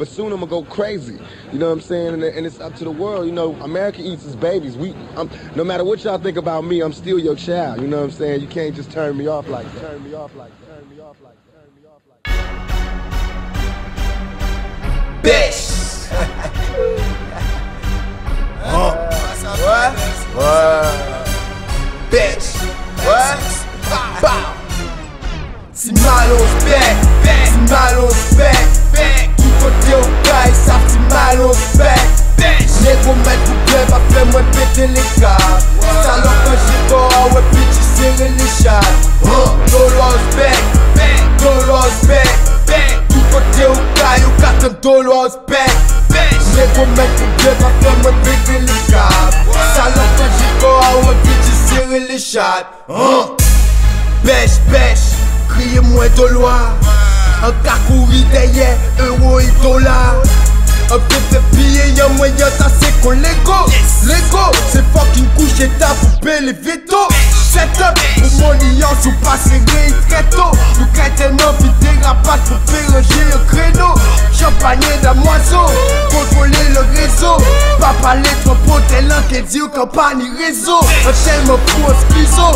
but soon I'm gonna go crazy. You know what I'm saying? And, and it's up to the world. You know, America eats its babies. We, I'm, no matter what y'all think about me, I'm still your child. You know what I'm saying? You can't just turn me off like, turn me off like, turn me off like, turn me off like. Bitch! huh? What? What? Bitch! What? Bow! Mal on se le kap Salon kan jiko awe piti sere le chak Dolo zbek, dolo zbek Tout kote ou kay ou katan dolo zbek Mwen kon men pou dek apre mwen bebe le kap Salon kan jiko awe piti sere le chak Bech, bech, kriye mwen dolo An kakouri deye, euro i dola Un peu fait piller, y'a moyen tasser qu'on Lego. Lego, c'est fucking couche et ta poupée les veto Set up, pour mon alliance ou pas serré très tôt. Nous quêtons un vide dérapage pour faire un créneau. Champagne d'amoiseau, contrôler le Mwen pote lan ke diyo kampani rezo. An chen mwen pou an spizo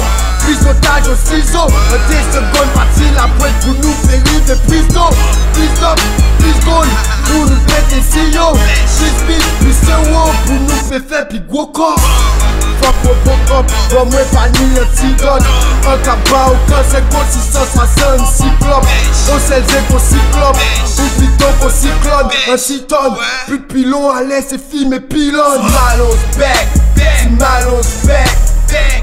Pizotaj an sizo. An de segon pati la pwet pou nou feri de pizo Pizo, pizgon, pou nou pete siyo. Chismi, pisewo, pou nou fefe pi gwokon Fap wopokop, wamwe pa ni an tigon Un cabas au cœur c'est gros 660 cyclope. On sait le qu'on cyclope. Ou plutôt qu'on cyclone. Un citonne Plus de pilon à l'aise c'est film et pylône Mal au spec Mal au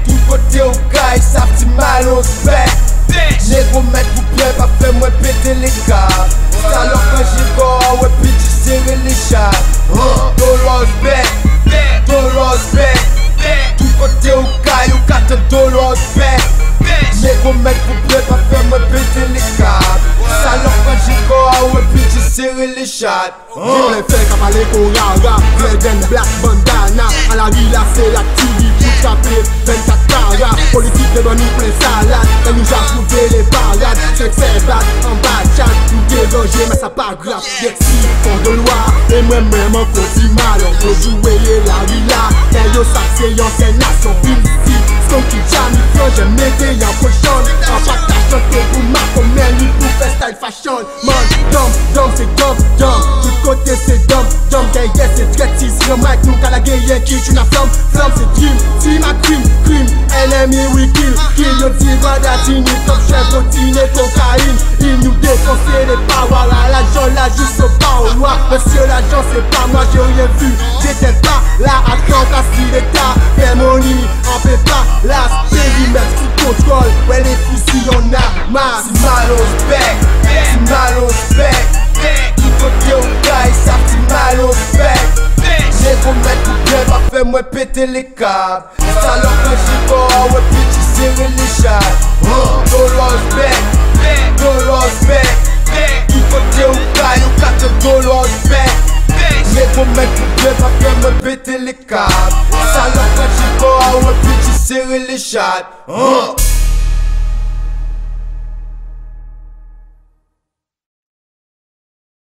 tout côté au gars, ils savent si mal se fait Négro mettre pour bien, pas fait moi péter les câbles Ça leur quand j'ai ouais puis tu serrer les chats serrer les chats. On les fait comme à l'école, rap, red and black bandana. À la villa c'est la TV Tapé 24 carats. Politique de bon nous plein salade. Et nous a prouvé les parades. Que c'est bad en bas chat Nous déranger mais ça pas grave. Dexy, fond de loi Et moi-même en petit mal On peut jouer la villa. Et yo ça c'est yon c'est nation Vinci, son qui jam J'aime m'aider y'a pochon Lui pour faire style fashion. Man, dumb, dumb c'est dumb, dumb Du côté c'est dumb, dumb Derrière c'est dread, c'est mic Nous qu'à la guerre qui tue la flamme. Flamme c'est dream, team a cream, cream Enemy we kill, kill. Yo dit badatine, top chef, routine cocaïne. Il nous défoncer les parois. À l'agent là juste au bas au loin Monsieur l'agent c'est pas moi j'ai rien vu. J'étais pas là à si l'état Fait mon nid, en fait pas là Périmètre contrôle, ouais les fusils on a marre. Si mal au spec, si mal au spec. Tout côté au gars, ils si mal au spec. J'ai pour mettre pour bien, pas fait moi péter les câbles. Leur quand j'ai corps, ouais puis tu serrer les chats. Dolos bec, dolos bec Tout côté au gars, au carton dolos bec J'ai pour mettre bien, pas fait moi péter les câbles. Leur quand j'ai corps, ouais puis tu serrer les chats